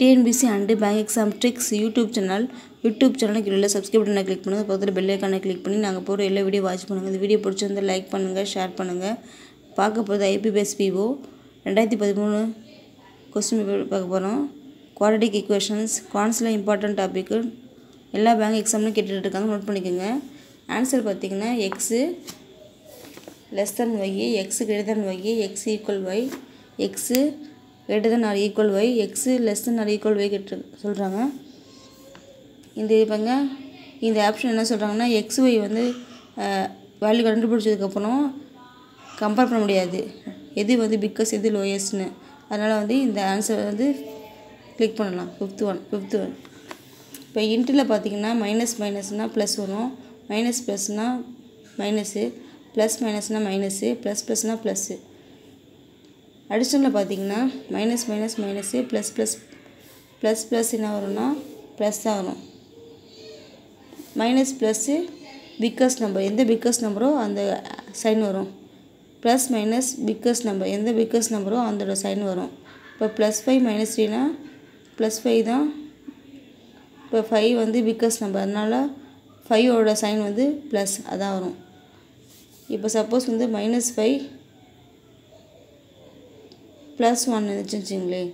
TNPSC and bank exam tricks YouTube channel YouTube channel கீழே subscribe பண்ண click பண்ணுங்கள் பக்கத்தில் பெல் ஐக்கானை கிளிக் பண்ணி நாங்கள் போகிற எல்லா வீடியோ வாட்ச் பண்ணுங்கள் இந்த வீடியோ பிடிச்சிருந்தா லைக் பண்ணுங்கள் ஷேர் பண்ணுங்கள் பார்க்க போகிறது ஐபிபிஎஸ் பிஓ ரெண்டாயிரத்தி பதிமூணு கொஸ்டின் பேப்பர் பார்க்க போகிறோம் குவாட்ரட்டிக் ஈக்குவேஷன்ஸ் குவான்ஸில் இம்பார்ட்டன்ட் டாப்பிக்கு எல்லா பேங்க் எக்ஸாம்லையும் கேட்டுகிட்டு இருக்காங்க. நோட் பண்ணிக்கோங்க. ஆன்சர் பார்த்திங்கன்னா x less than y x greater than y x equal y x greater than or equal y x less than or equal y கேட்டு சொல்கிறாங்க இந்த இப்போங்க இந்த ஆப்ஷன் என்ன சொல்கிறாங்கன்னா எக்ஸ் ஒய் வந்து வேல்யூ கண்டுபிடிச்சதுக்கப்புறம் கம்பேர் பண்ண முடியாது. எது வந்து பிக்கஸ் எது லோயஸ்ட்னு அதனால் வந்து இந்த ஆன்சர் வந்து கிளிக் பண்ணலாம். ஃபிஃப்த் ஒன் ஃபிஃப்த் ஒன் இப்போ இன்ட்டில் பார்த்தீங்கன்னா மைனஸ் மைனஸ்னால் ப்ளஸ் வரும். மைனஸ் ப்ளஸ்னால் மைனஸு ப்ளஸ் மைனஸ்னால் மைனஸு ப்ளஸ் ப்ளஸ்னால் ப்ளஸ்ஸு அடிஷனில் பார்த்தீங்கன்னா minus minus minus plus plus plus plus என்ன வரும்னா ப்ளஸ் தான் வரும். மைனஸ் ப்ளஸ்ஸு பிக்கஸ்ட் நம்பர் எந்த பிக்கஸ் நம்பரோ அந்த சைன் வரும். ப்ளஸ் மைனஸ் பிக்கஸ் நம்பர் எந்த பிக்கஸ்ட் நம்பரோ அதோட சைன் வரும். இப்போ ப்ளஸ் ஃபைவ் மைனஸ் த்ரீனா ப்ளஸ் ஃபைவ் தான். இப்போ ஃபைவ் வந்து பிக்கஸ் நம்பர் அதனால் ஃபைவோட சைன் வந்து ப்ளஸ் அதான் வரும். இப்போ சப்போஸ் வந்து மைனஸ் ஃபைவ் ப்ளஸ் ஒன் இருந்துச்சுன்னு வச்சுங்களேன்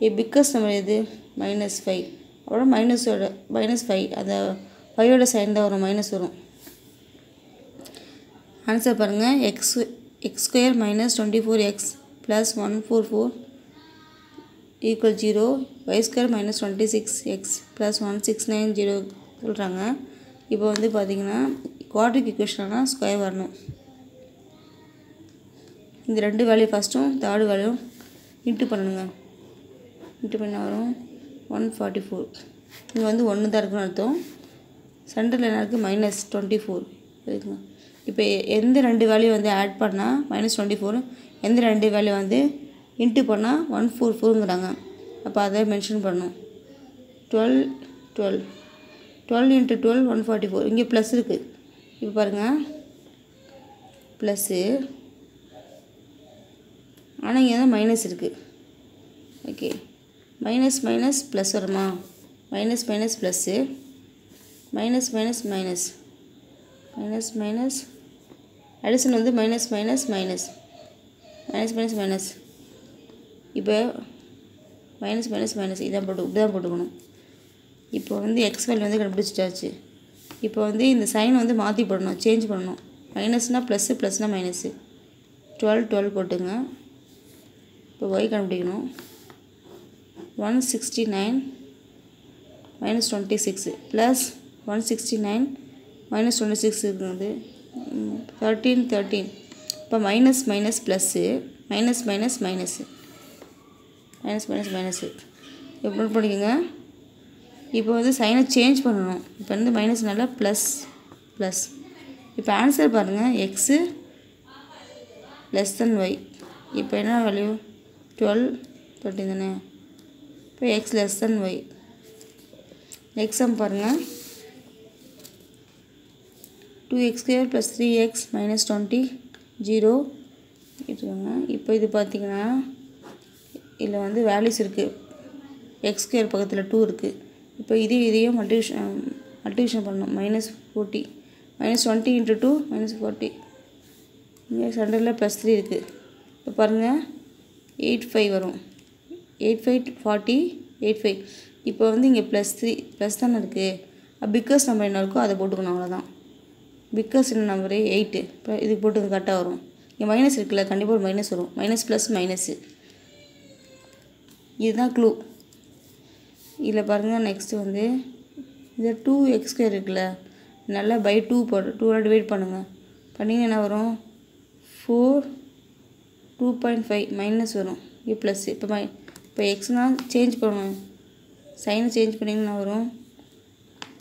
இப்போ பிக்கஸ் நம்பர் எது மைனஸ் ஃபைவ் அப்புறம் மைனஸோட மைனஸ் ஃபைவ் அந்த ஃபைவோட சைன் தான் வரும் மைனஸ் வரும். ஆன்சர் பாருங்கள் x x square minus twenty four x plus one four four equal zero y square minus twenty six x plus one six nine zero சொல்கிறாங்க இப்போ வந்து பார்த்திங்கன்னா குவாட்ரிக் இக்குவேஷனாக ஸ்கொயர் வரணும். இந்த ரெண்டு வேல்யூ ஃபஸ்ட்டும் தேர்டு வேல்யூ இன்ட்டு பண்ணணுங்க இன்ட்டு பண்ண வரும் ஒன் ஃபார்ட்டி ஃபோர் இங்கே வந்து ஒன்று தான் இருக்குன்னு அர்த்தம். சென்டரில் என்ன இருக்குது மைனஸ் டுவெண்ட்டி ஃபோர் இருக்குங்க இப்போ எந்த ரெண்டு வேல்யூ வந்து ஆட் பண்ணால் மைனஸ் டுவெண்ட்டி ஃபோர் எந்த ரெண்டு வேல்யூ வந்து இன்ட்டு பண்ணால் ஒன் ஃபோர் ஃபோருங்கிறாங்க அப்போ அதை மென்ஷன் பண்ணணும். Twelve twelve twelve into twelve one forty four இங்கே ப்ளஸ் இருக்குது இப்போ பாருங்கள் ப்ளஸ்ஸு ஆனால் இங்கே தான் மைனஸ் இருக்குது ஓகே மைனஸ் மைனஸ் ப்ளஸ் வருமா? Minus minus plus minus minus minus minus minus addition வந்து minus minus minus minus minus minus இப்போ மைனஸ் மைனஸ் மைனஸ் இதான் போட்டு இப்படி தான் போட்டுக்கணும். இப்போ வந்து எக்ஸ் வேல்யூ வந்து கண்டுபிடிச்சிட்டாச்சு. இப்போ வந்து இந்த சைன் வந்து மாற்றி போடணும் சேஞ்ச் பண்ணணும். மைனஸ்னால் ப்ளஸ்ஸு ப்ளஸ்னால் மைனஸு டுவெல் டுவெல் போட்டுங்க. இப்போ ஒய் கண்டுபிடிக்கணும். One sixty nine minus twenty six plus one sixty nine minus twenty six இருக்குது தேர்ட்டீன் தேர்ட்டீன் இப்போ minus minus plus minus minus minus minus minus minus எப்படி பண்ணிக்கோங்க. இப்போ வந்து சைனை சேஞ்ச் பண்ணணும். இப்போ வந்து மைனஸ்னால ப்ளஸ் ப்ளஸ் இப்போ ஆன்சர் பாருங்கள் எக்ஸு லெஸ் தென் ஒய் இப்போ என்ன வேல்யூ டுவெல் தேர்ட்டின் தானே? இப்போ x less than y exam பாருங்கள் two x square plus three x minus twenty zero இருக்காங்க இப்போ இது பார்த்திங்கன்னா இதில் வந்து வேல்யூஸ் இருக்குது எக்ஸ் ஸ்கொயர் பக்கத்தில் டூ இருக்குது இப்போ இதே இதையும் மல்டிவிஷன் மல்டிவிஷன் um, பண்ணணும். Minus forty minus twenty into two minus forty இங்கே சென்டரில் ப்ளஸ் த்ரீ இருக்குது இப்போ பாருங்கள் எயிட் ஃபைவ் வரும். Eight five forty eight five. இப்போ வந்து இங்கே ப்ளஸ் த்ரீ ப்ளஸ் தானே இருக்குது பிக்கஸ் நம்பர் என்ன இருக்கோ அதை போட்டுக்கணும் அவ்வளோதான் பிக்கஸ் என்ன நம்பரு எயிட்டு இப்போ இதுக்கு போட்டு கரெக்டாக வரும். இங்கே மைனஸ் இருக்குல்ல கண்டிப்பாக ஒரு மைனஸ் வரும். மைனஸ் ப்ளஸ் மைனஸு இதுதான் க்ளூ இதில் பாருங்கள் நெக்ஸ்ட்டு வந்து இதில் டூ எக்ஸ் ஸ்கொயர் இருக்குல்ல நல்லா பை டூ போட்டு டூவில் டிவைட் பண்ணுங்கள் பண்ணிங்கன்னா என்ன வரும்? Four two point five minus வரும். இங்கே ப்ளஸ் இப்போ மை இப்போ எக்ஸ்னால் சேஞ்ச் பண்ணணும். சைனை சேஞ்ச் பண்ணிங்கன்னா வரும்.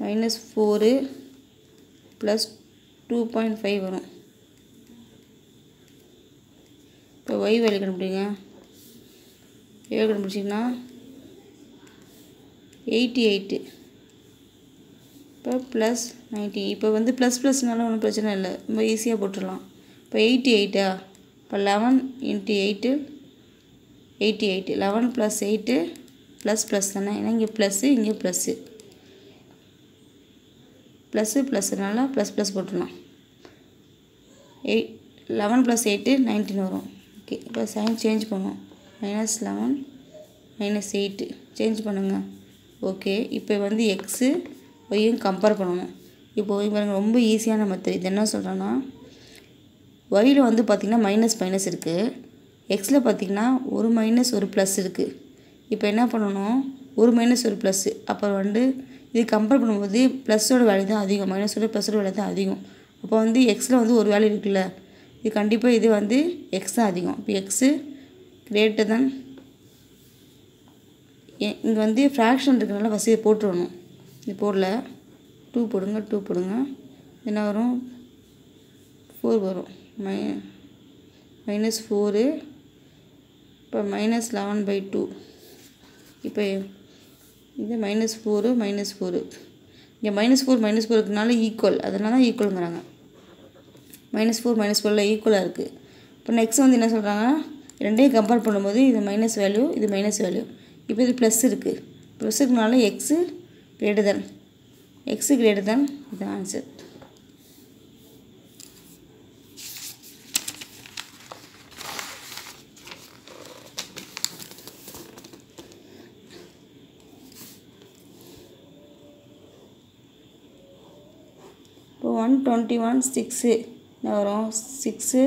Minus four plus two point five வரும். இப்போ ஒய் வேலை கண்டுபிடிங்க. எவ்வளோ கண்டுபிடிச்சிங்கன்னா எயிட்டி எயிட்டு இப்போ ப்ளஸ் நைன்ட்டி இப்போ வந்து ப்ளஸ் ப்ளஸ்னால ஒன்றும் பிரச்சனை இல்லை. ரொம்ப ஈஸியாக போட்டுடலாம். இப்போ எயிட்டி எயிட்டா இப்போ eleven into eight eighty eight eleven plus eight plus plus தானே? ஏன்னா இங்கே ப்ளஸ்ஸு இங்கே ப்ளஸ்ஸு ப்ளஸ்ஸு ப்ளஸ்னால ப்ளஸ் ப்ளஸ் போட்டுடலாம் eight eleven plus eight nineteen வரும். ஓகே இப்போ சைன் சேஞ்ச் பண்ணுவோம் minus eleven minus eight change பண்ணுங்கள் ஓகே இப்போ வந்து எக்ஸு ஒய்யும் கம்பேர் பண்ணணும். இப்போ பாருங்கள் ரொம்ப ஈஸியான மெத்தட் இது என்ன சொல்கிறேன்னா ஒயில் வந்து பார்த்திங்கன்னா மைனஸ் மைனஸ் இருக்குது எக்ஸில் பார்த்திங்கன்னா ஒரு மைனஸ் ஒரு ப்ளஸ் இருக்குது இப்போ என்ன பண்ணணும்? ஒரு மைனஸ் ஒரு ப்ளஸ்ஸு அப்புறம் வந்து இது கம்பேர் பண்ணும்போது ப்ளஸ்ஸோட வேல்யூ தான் அதிகம். மைனஸோட ப்ளஸோட வேல்யூ தான் அதிகம். அப்போ வந்து எக்ஸில் வந்து ஒரு வேல்யூ இருக்குல்ல. இது கண்டிப்பாக இது வந்து எக்ஸ் தான் அதிகம். இப்போ எக்ஸு கிரேட்டர் தான் இங்கே வந்து ஃப்ராக்ஷன் இருக்கிறனால ஃபஸ்ட்டு இது போட்டுருணும் இது போடல. டூ போடுங்க டூ போடுங்க. என்ன வரும்? ஃபோர் வரும். மை மைனஸ் ஃபோரு இப்போ மைனஸ் லெவன் பை டூ இப்போ இது மைனஸ் ஃபோரு மைனஸ் ஃபோரு இங்கே minus four minus four equal அதனால தான் ஈக்குவலுங்கிறாங்க மைனஸ் ஃபோர் மைனஸ் ஃபோரில் ஈக்குவலாக இருக்குது இப்போ நெக்ஸ்ட் வந்து என்ன சொல்கிறாங்க ரெண்டையும் கம்பேர் பண்ணும்போது இது மைனஸ் வேல்யூ இது மைனஸ் வேல்யூ இப்போ இது ப்ளஸ் இருக்குது ப்ளஸ் இருக்கனால x greater than x greater than இது ஆன்சர் இப்போ ஒன் டுவெண்ட்டி ஒன் சிக்ஸு என்ன வரும். சிக்ஸு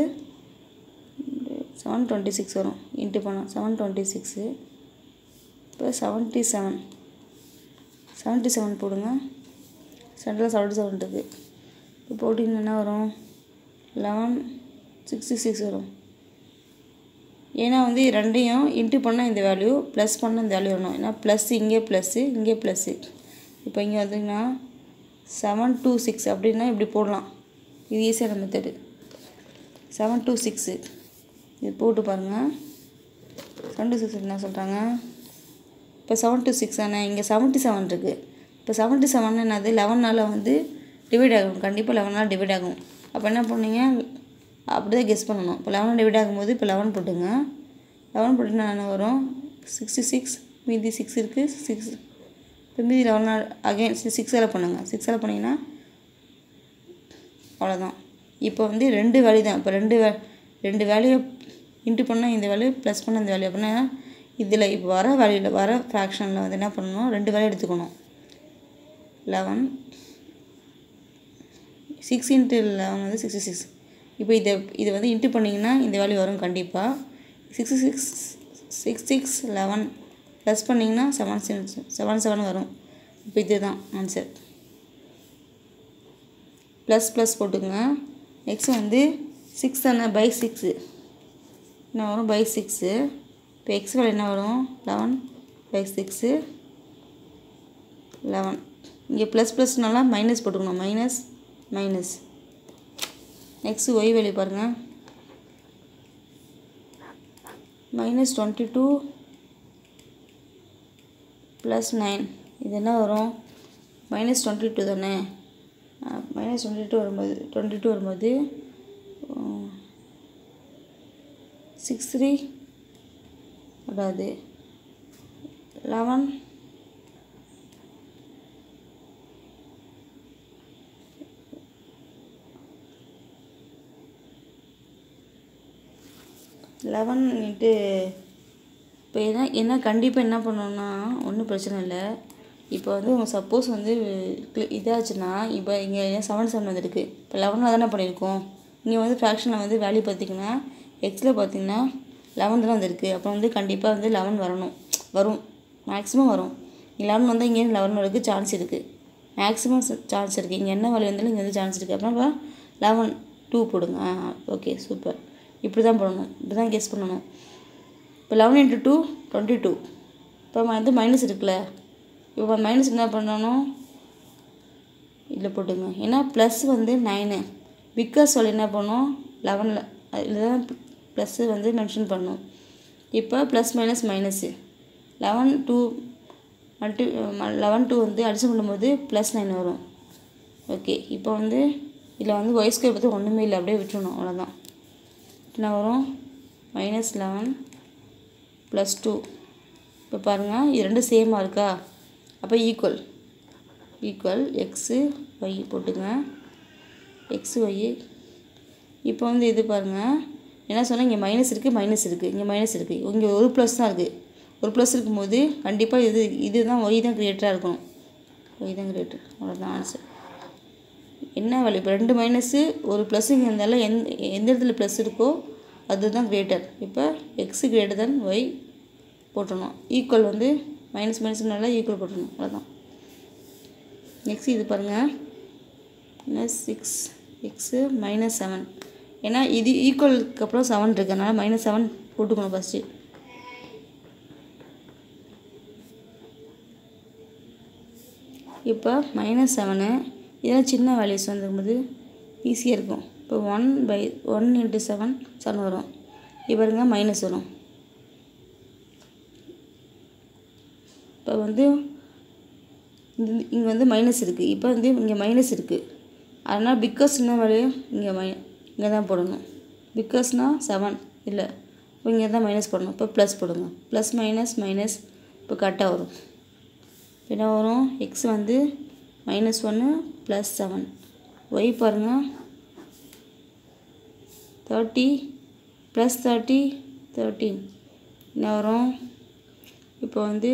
செவன் டுவெண்ட்டி சிக்ஸ் வரும். இன்ட்டு பண்ணோம். செவன் டுவெண்ட்டி சிக்ஸு இப்போ செவன்ட்டி செவன் செவன்ட்டி செவன் போடுங்க. சென்டரில் செவன்ட்டி செவன் இருக்குது இப்போ போட்டிங்கன்னா என்ன வரும்? லெவன் சிக்ஸ்டி சிக்ஸ் வரும். ஏன்னா வந்து ரெண்டையும் இன்ட்டு பண்ணால் இந்த வேல்யூ ப்ளஸ் பண்ணால் இந்த வேல்யூ வரணும். ஏன்னா ப்ளஸ் இங்கே ப்ளஸ்ஸு இங்கே ப்ளஸ்ஸு இப்போ இங்கே வந்தீங்கன்னா செவன் டூ சிக்ஸ் அப்படின்னா இப்படி போடலாம். இது ஈஸியான மெத்தடு செவன் டூ சிக்ஸு இது போட்டு பாருங்கள் செவன் டூ சிக்ஸ் என்ன சொல்கிறாங்க இப்போ செவன் டூ சிக்ஸ் தானே இங்கே செவன்ட்டி செவன் இருக்குது இப்போ செவன்ட்டி செவன் என்னது? லெவனால் வந்து டிவைட் ஆகும். கண்டிப்பாக லெவனால் டிவைட் ஆகும். அப்போ என்ன பண்ணீங்க? அப்படி தான் கெஸ் பண்ணணும். இப்போ லெவனாக டிவைட் ஆகும்போது இப்போ லெவன் போட்டுங்க. லெவன் போட்டு என்ன வரும்? சிக்ஸ்டி சிக்ஸ் மீதி சிக்ஸ் இருக்குது சிக்ஸ் இப்போ மீதி லெவன் அகைன் சிக்ஸால் பண்ணுங்கள் சிக்ஸால் பண்ணிங்கன்னா அவ்வளோதான் இப்போ வந்து ரெண்டு வேல்யூ தான். இப்போ ரெண்டு வே ரெண்டு வேல்யூ இன்ட்டு பண்ணால் இந்த வேல்யூ ப்ளஸ் பண்ண இந்த வேல்யூ அப்படின்னா இதில் இப்போ வர வேல்யூவில் வர ஃப்ராக்ஷனில் வந்து என்ன பண்ணணும்? ரெண்டு வேல்யூ எடுத்துக்கணும். லெவன் சிக்ஸ் இன்ட்டு லெவன் வந்து சிக்ஸ்டி சிக்ஸ் இப்போ இதை இது வந்து இன்ட்டு பண்ணிங்கன்னா இந்த வேல்யூ வரும் கண்டிப்பாக sixty six six six eleven plus பண்ணிங்கன்னா செவன் செவன் செவன் வரும். இப்போ இதுதான் ஆன்சர் ப்ளஸ் ப்ளஸ் போட்டுங்க நெக்ஸ்ட் வந்து சிக்ஸ் தானே? பை சிக்ஸு என்ன வரும்? பை சிக்ஸு இப்போ எக்ஸ் வேலை என்ன வரும்? லெவன் பை சிக்ஸு லெவன் இங்கே ப்ளஸ் ப்ளஸ்னால மைனஸ் போட்டுக்கணும். Minus minus next y value பாருங்கள் minus twenty two plus nine இது என்ன வரும்? மைனஸ் டுவெண்ட்டி டூ தானே? மைனஸ் டுவெண்ட்டி டூ வரும்போது டுவெண்ட்டி டூ வரும்போது சிக்ஸ் த்ரீ வராது லெவன் லெவன் இன்ட்டு இப்போ என்ன என்ன கண்டிப்பாக என்ன பண்ணணும்னா ஒன்றும் பிரச்சனை இல்லை. இப்போ வந்து உங்கள் சப்போஸ் வந்து இதாச்சுன்னா இப்போ இங்கே செவன் செவன் வந்துருக்கு. இப்போ லெவனில் தானே பண்ணியிருக்கோம் இங்கே வந்து ஃப்ராக்ஷனில் வந்து வேல்யூ பார்த்தீங்கன்னா எக்ஸில் பார்த்தீங்கன்னா லெவன் தான் வந்திருக்கு. அப்போ வந்து கண்டிப்பாக வந்து லெவன் வரணும். வரும். மேக்ஸிமம் வரும். இங்கே லெவன் வந்தால் இங்கே லெவன் வரதுக்கு சான்ஸ் இருக்குது மேக்ஸிமம் சான்ஸ் இருக்குது இங்கே என்ன வேல்யூ வந்தாலும் இங்கே வந்து சான்ஸ் இருக்குது அப்புறம் லெவன் டூ போடுங்க. ஆ ஓகே சூப்பர் இப்படி தான் பண்ணணும் இப்படி தான் கெஸ் பண்ணணும். இப்போ eleven into two twenty two இப்போ வந்து மைனஸ் இருக்குல்ல. இப்போ மைனஸ் என்ன பண்ணணும்? இதில் போட்டுங்க ஏன்னா ப்ளஸ் வந்து நைனு பிக்காஸ் சொல்லி என்ன பண்ணும்? லெவனில் இதில் தான் ப்ளஸ்ஸு வந்து மென்ஷன் பண்ணும். இப்போ plus minus minus eleven two multi eleven two வந்து அடிச்சு பண்ணும்போது ப்ளஸ் நைன் வரும். ஓகே இப்போ வந்து இதில் வந்து ஒய் ஸ்கொயர் பற்றி ஒன்றுமே இல்லை. அப்படியே விட்டுருணும் அவ்வளோதான் என்ன வரும்? மைனஸ் லெவன் ப்ளஸ் டூ இப்போ பாருங்கள் இது ரெண்டும் சேமாக இருக்கா? அப்போ ஈக்குவல் ஈக்குவல் எக்ஸு ஒய் போட்டுங்க. எக்ஸு ஒய் இப்போ வந்து இது பாருங்கள் என்ன சொன்னால் இங்கே மைனஸ் இருக்குது மைனஸ் இருக்குது இங்கே மைனஸ் இருக்குது இங்கே ஒரு ப்ளஸ் தான் இருக்குது ஒரு ப்ளஸ் இருக்கும்போது கண்டிப்பாக இது இது தான் ஒய் தான் கிரியேட்டராக இருக்கணும் ஒய் தான் கிரியேட்டர் அவ்வளோதான் ஆன்சர் என்ன வேலை இப்போ ரெண்டு மைனஸு ஒரு ப்ளஸ்ஸுங்க இருந்தாலும் எந்த எந்த இடத்துல ப்ளஸ் இருக்கோ அதுதான் கிரேட்டர் இப்போ எக்ஸு கிரேட்டர் தென் ஒய் போட்டணும் ஈக்குவல் வந்து மைனஸ் மைனஸ்னால ஈக்குவல் போட்டணும் அவ்வளோதான் நெக்ஸ்ட் இது பாருங்கள் minus six x minus seven ஏன்னா இது ஈக்குவலுக்கு அப்புறம் செவன் இருக்கிறதுனால மைனஸ் செவன் போட்டுக்கணும் ஃபஸ்ட்டு இப்போ மைனஸ் செவனு இதெல்லாம் சின்ன வேல்யூஸ் வந்துருக்கும்போது ஈஸியாக இருக்கும். இப்போ one by one into seven seven வரும். இப்போ பாருங்க மைனஸ் வரும். இப்போ வந்து இங்கே வந்து மைனஸ் இருக்குது இப்போ வந்து இங்கே மைனஸ் இருக்குது அதனால் பிக்கஸ் என்ன வேல்யூ இங்கே மை இங்கே தான் போடணும். பிக்கஸ்னால் செவன் இல்லை. இப்போ இங்கே தான் மைனஸ் போடணும். இப்போ ப்ளஸ் போடுங்க. ப்ளஸ் மைனஸ் மைனஸ் இப்போ கரெக்டாக வரும். என்ன வரும்? எக்ஸ் வந்து மைனஸ் ஒன்று ப்ளஸ் செவன் ஒய் பாருங்கள் தேர்ட்டி ப்ளஸ் தேர்ட்டி தேர்ட்டீன் என்ன வரும்? இப்போ வந்து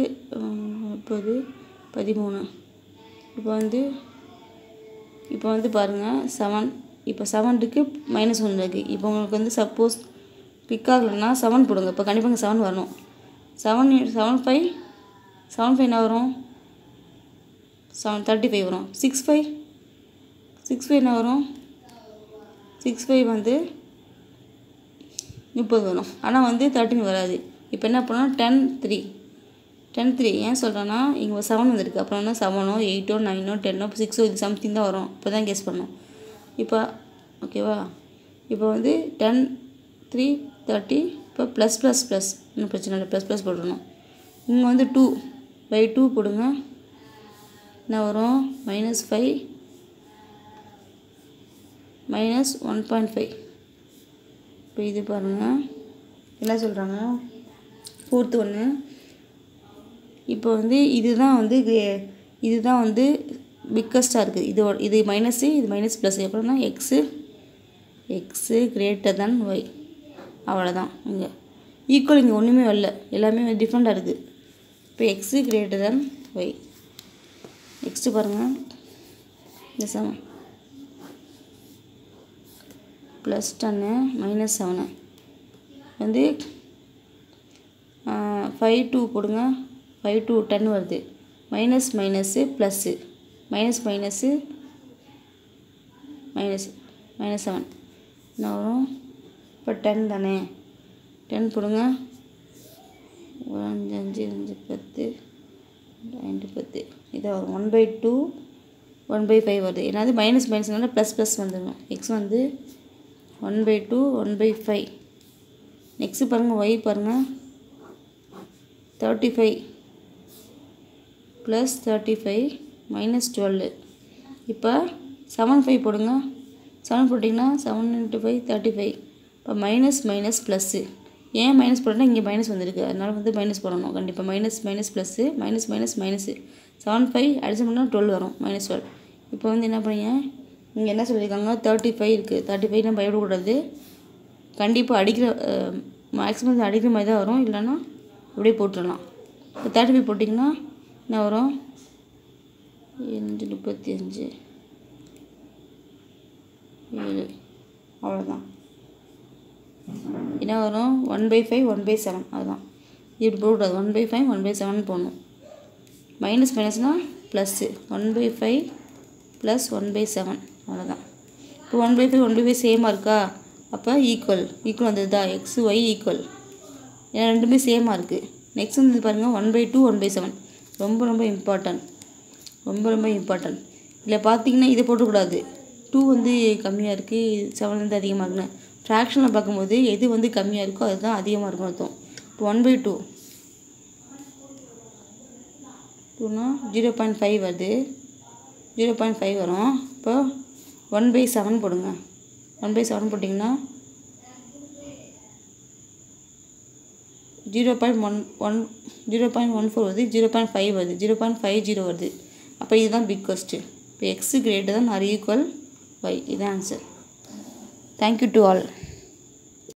முப்பது பதிமூணு. இப்போ வந்து இப்போ வந்து பாருங்கள் செவன் இப்போ செவன்டுக்கு மைனஸ் ஒன்று இருக்குது இப்போ உங்களுக்கு வந்து சப்போஸ் பிக் ஆகலைன்னா செவன் போடுங்க. இப்போ கண்டிப்பாக செவன் வரணும். Seven seven five seven five என்ன வரும்? செவன் தேர்ட்டி ஃபைவ் வரும். சிக்ஸ் ஃபைவ் சிக்ஸ் ஃபைவ் என்ன வரும்? சிக்ஸ் ஃபைவ் வந்து முப்பது வரும். ஆனால் வந்து தேர்ட்டின் வராது. இப்போ என்ன பண்ணணும் டென் த்ரீ டென் த்ரீ ஏன் சொல்கிறேன்னா இங்கே செவன் வந்திருக்கு. அப்புறம் என்ன? செவனோ எயிட்டோ நைனோ டென்னோ சிக்ஸோ இது சம்திங் தான் வரும். இப்போ தான் கெஸ் பண்ணணும் இப்போ ஓகேவா இப்போ வந்து டென் த்ரீ தேர்ட்டி இப்போ ப்ளஸ் ப்ளஸ் ப்ளஸ் ஒன்றும் பிரச்சனை இல்லை. ப்ளஸ் ப்ளஸ் போட்டுடணும் இங்கே வந்து டூ பை டூ போடுங்க. என்ன வரும்? Minus five minus one point five இப்போ இது பாருங்கள் என்ன சொல்கிறாங்க ஃபோர்த்து ஒன்று இப்போ வந்து இதுதான் வந்து இதுதான் வந்து பிக்கஸ்ட்டாக இருக்குது இது இது மைனஸு இது மைனஸ் ப்ளஸ் எப்படின்னா x x greater than y அவ்வளோதான் இங்கே. ஈக்குவல் இங்கே ஒன்றுமே வரல. எல்லாமே டிஃப்ரெண்ட்டாக இருக்குது இப்போ x greater than y next பாருங்கள் இந்த சமம் ப்ளஸ் டென்னு மைனஸ் செவனு வந்து ஃபைவ் டூ போடுங்க. ஃபைவ் டூ டென் வருது. Minus minus plus minus minus minus minus seven என்ன வரும்? இப்போ டென் தானே. டென் போடுங்க. ஒரு அஞ்சு அஞ்சு அஞ்சு பத்து ரெண்டு பத்து. இதை வரும் one by two one by five வருது. என்னது? மைனஸ் மைனஸ்னால ப்ளஸ் ப்ளஸ் வந்துடும் எக்ஸ் வந்து one by two one by five next பாருங்கள் ஒய் பாருங்கள் thirty five plus thirty five minus twelve இப்போ செவன் ஃபைவ் போடுங்க. செவன் போட்டிங்கன்னா seven into five thirty five இப்போ மைனஸ் மைனஸ் ப்ளஸ்ஸு ஏன் மைனஸ் போடணும்னா இங்கே மைனஸ் வந்திருக்கு. அதனால் வந்து மைனஸ் போடணும். கண்டிப்பாக minus minus plus minus minus minus seven five அடிச்சு பண்ணால் டுவெல் வரும் மைனஸ் டுவெல் இப்போ வந்து என்ன பண்ணீங்க? இங்கே என்ன சொல்லியிருக்காங்க தேர்ட்டி ஃபைவ் இருக்குது தேர்ட்டி ஃபைவ்லாம் பயப்படக்கூடாது. கண்டிப்பாக அடிக்கிற மேக்ஸிமம் அடிக்கிற மாதிரி தான் வரும். இல்லைன்னா அப்படியே போட்டுடலாம். இப்போ தேர்ட்டி ஃபைவ் போட்டிங்கன்னா என்ன வரும்? ஏழு முப்பத்தி அஞ்சு ஏழு. அவ்வளோதான் என்ன வரும்? One by five one by seven அதுதான் இப்படி போடக்கூடாது. One by five one by seven போடணும். Minus மைனஸ்னால் plus one by five plus one by seven அவ்வளோதான் இப்போ one by five one by five சேமாக இருக்கா? அப்போ ஈக்குவல் ஈக்குவல் வந்ததுதா? எக்ஸ் ஒய் ஈக்குவல் ஏன்னா ரெண்டுமே சேமாக இருக்குது நெக்ஸ்ட் வந்து பாருங்கள் one by two one by seven ரொம்ப ரொம்ப இம்பார்ட்டன்ட் ரொம்ப ரொம்ப இம்பார்ட்டன்ட் இல்லை பார்த்தீங்கன்னா இதை போட்டக்கூடாது. டூ வந்து கம்மியாக இருக்குது செவன் வந்து அதிகமாக இருக்குன்னு. ஃப்ராக்ஷனில் பார்க்கும்போது எது வந்து கம்மியாக இருக்கோ அதுதான் அதிகமாக இருக்கும் அர்த்தம். இப்போ ஒன் பை டூ டூனா ஜீரோ பாயிண்ட் ஃபைவ் வருது. ஜீரோ பாயிண்ட் ஃபைவ் வரும். இப்போ ஒன் பை செவன் போடுங்க. ஒன் பை செவன் போட்டிங்கன்னா zero point one one zero point one four வருது ஜீரோ பாயிண்ட் ஃபைவ் வருது ஜீரோ பாயிண்ட் ஃபைவ் ஜீரோ வருது. அப்போ இதுதான் பிக்கஸ்ட்டு இப்போ x greater than or equal y இதுதான் answer thank you to all